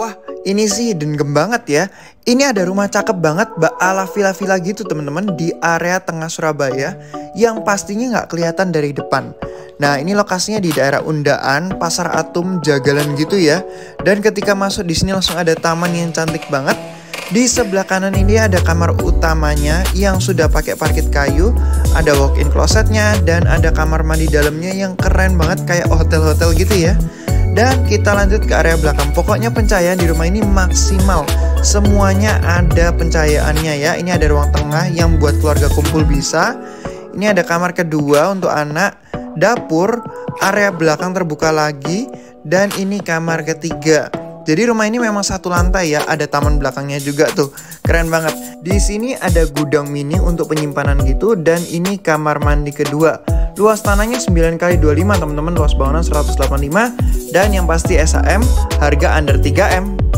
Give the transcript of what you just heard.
Wah, ini sih hidden gem banget ya. Ini ada rumah cakep banget, ala villa-villa gitu teman-teman di area tengah Surabaya yang pastinya nggak kelihatan dari depan. Nah, ini lokasinya di daerah Undaan, Pasar Atum, Jagalan gitu ya. Dan ketika masuk di sini langsung ada taman yang cantik banget. Di sebelah kanan ini ada kamar utamanya yang sudah pakai parkit kayu, ada walk-in closetnya dan ada kamar mandi dalamnya yang keren banget kayak hotel-hotel gitu ya. Dan kita lanjut ke area belakang. Pokoknya pencahayaan di rumah ini maksimal. Semuanya ada pencahayaannya ya. Ini ada ruang tengah yang buat keluarga kumpul bisa. Ini ada kamar kedua untuk anak, dapur, area belakang terbuka lagi, dan ini kamar ketiga. Jadi rumah ini memang satu lantai ya, ada taman belakangnya juga tuh. Keren banget. Di sini ada gudang mini untuk penyimpanan gitu dan ini kamar mandi kedua. Luas tanahnya 9 kali 25 teman-teman, luas bangunan 185 dan yang pasti SAM harga under 3M.